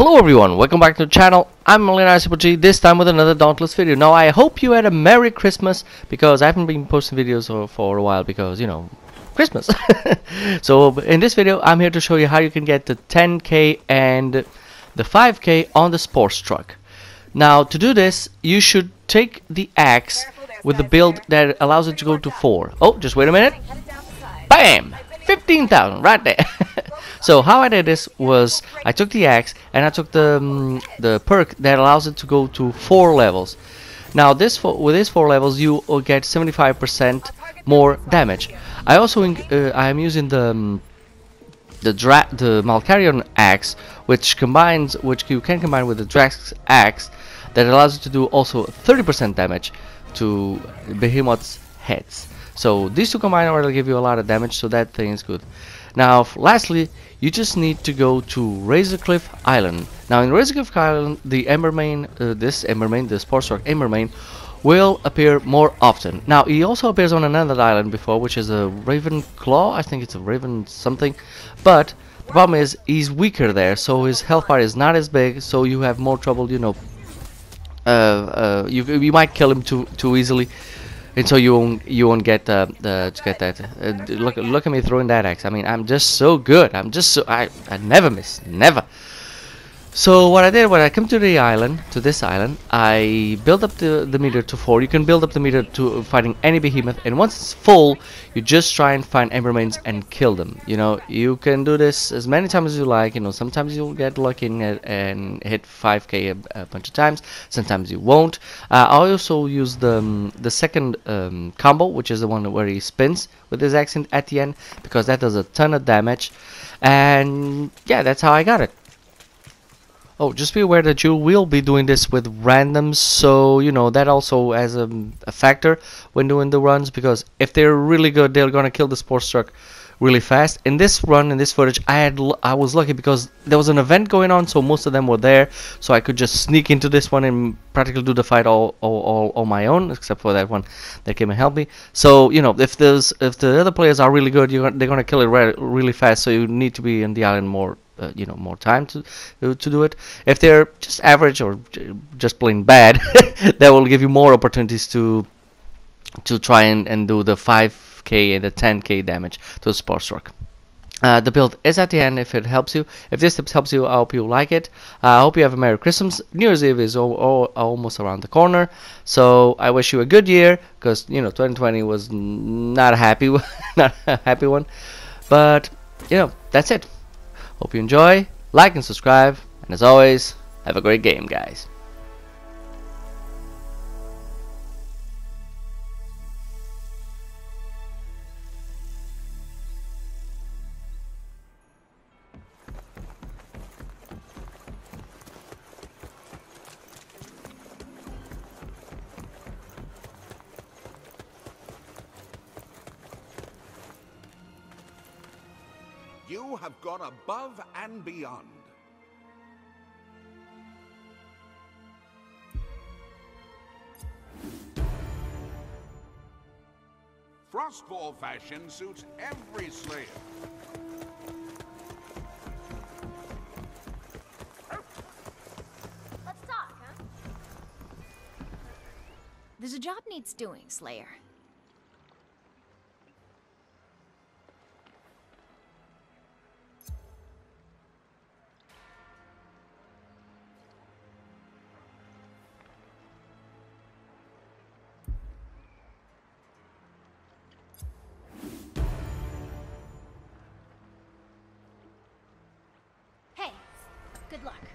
Hello everyone, welcome back to the channel. I'm Melina G, this time with another Dauntless video. Now I hope you had a Merry Christmas because I haven't been posting videos for, for a while because, you know, Christmas. so in this video I'm here to show you how you can get the 10k and the 5k on the sporestruck. Now to do this you should take the axe with the build that allows it to go to 4. Oh, just wait a minute. BAM! 15,000 right there. so how I did this was I took the axe and I took the um, the perk that allows it to go to four levels. Now this with these four levels you will get 75% more damage. I also uh, I am using the um, the Dra the Malkarion axe, which combines which you can combine with the Drask axe that allows you to do also 30% damage to Behemoth's heads. So these two combined already give you a lot of damage, so that thing is good. Now, lastly, you just need to go to Razorcliff Island. Now, in Razorcliff Island, the Embermane, uh, this Embermane, the Sporestruck Embermane, will appear more often. Now, he also appears on another island before, which is a Raven Claw. I think it's a Raven something. But the problem is, he's weaker there, so his health bar is not as big, so you have more trouble, you know. Uh, uh, you, you might kill him too, too easily and so you won't you won't get uh, the get that. Uh, look look at me throwing that axe. I mean, I'm just so good. I'm just so I I never miss, never. So what I did when I come to the island, to this island, I build up the, the meter to 4. You can build up the meter to fighting any behemoth and once it's full, you just try and find Embermanes and kill them. You know, you can do this as many times as you like, you know, sometimes you'll get lucky and, and hit 5k a, a, bunch of times, sometimes you won't. Uh, I also use the, um, the second um, combo, which is the one where he spins with his accent at the end, because that does a ton of damage. And yeah, that's how I got it. Oh, just be aware that you will be doing this with randoms, so you know that also has a, a factor when doing the runs because if they're really good, they're gonna kill the sporestruck really fast. In this run, in this footage, I had I was lucky because there was an event going on, so most of them were there, so I could just sneak into this one and practically do the fight all all, all on my own, except for that one that came and helped me. So you know, if there's if the other players are really good, they're gonna kill it re really fast. So you need to be in the island more uh, you know more time to uh, to do it. If they're just average or just plain bad, that will give you more opportunities to to try and, and do the 5k and the 10k damage to the sporestruck. Uh, the build is at the end if it helps you. If this tips helps you, I hope you like it. Uh, I hope you have a Merry Christmas. New Year's Eve is almost around the corner. So I wish you a good year because, you know, 2020 was not a happy, not a happy one. But, you know, that's it. Hope you enjoy, like and subscribe, and as always, have a great game, guys. You have gone above and beyond. Frostfall fashion suits every Slayer. Let's talk, huh? There's a job needs doing, Slayer. Good luck.